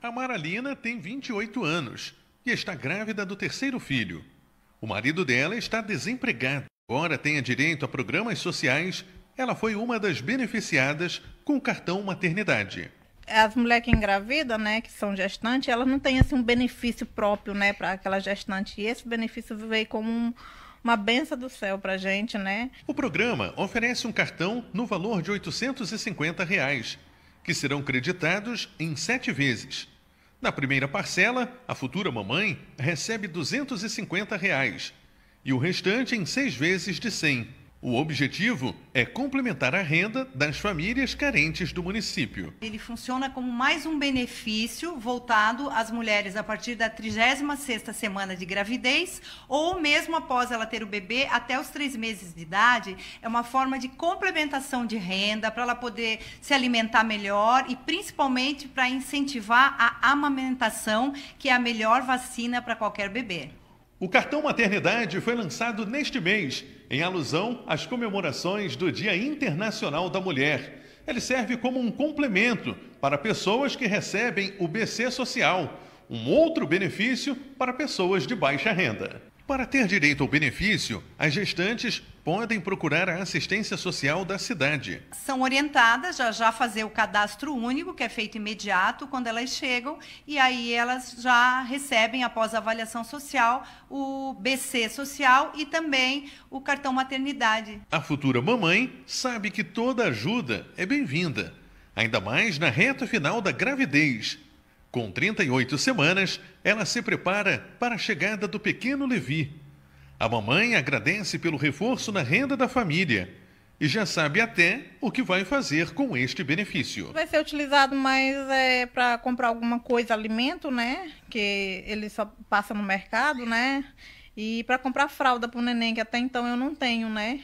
A Maralina tem 28 anos e está grávida do terceiro filho. O marido dela está desempregado. Embora tenha direito a programas sociais, ela foi uma das beneficiadas com o cartão maternidade. As mulheres que engravidam, né, que são gestantes, elas não têm assim um benefício próprio, né, para aquela gestante. E esse benefício veio como um, uma benção do céu para gente, né? O programa oferece um cartão no valor de 850 reais, que serão creditados em sete vezes. Na primeira parcela, a futura mamãe recebe 250 reais, e o restante em seis vezes de 100. O objetivo é complementar a renda das famílias carentes do município. Ele funciona como mais um benefício voltado às mulheres a partir da 36ª semana de gravidez ou mesmo após ela ter o bebê até os três meses de idade. É uma forma de complementação de renda para ela poder se alimentar melhor e principalmente para incentivar a amamentação, que é a melhor vacina para qualquer bebê. O cartão maternidade foi lançado neste mês, em alusão às comemorações do Dia Internacional da Mulher. Ele serve como um complemento para pessoas que recebem o BC Social, um outro benefício para pessoas de baixa renda. Para ter direito ao benefício, as gestantes podem procurar a assistência social da cidade. São orientadas já já fazer o cadastro único, que é feito imediato quando elas chegam, e aí elas já recebem, após a avaliação social, o BC social e também o cartão maternidade. A futura mamãe sabe que toda ajuda é bem-vinda, ainda mais na reta final da gravidez com 38 semanas, ela se prepara para a chegada do pequeno Levi. A mamãe agradece pelo reforço na renda da família e já sabe até o que vai fazer com este benefício. Vai ser utilizado mais é, para comprar alguma coisa, alimento, né? Que ele só passa no mercado, né? E para comprar fralda para o neném, que até então eu não tenho, né?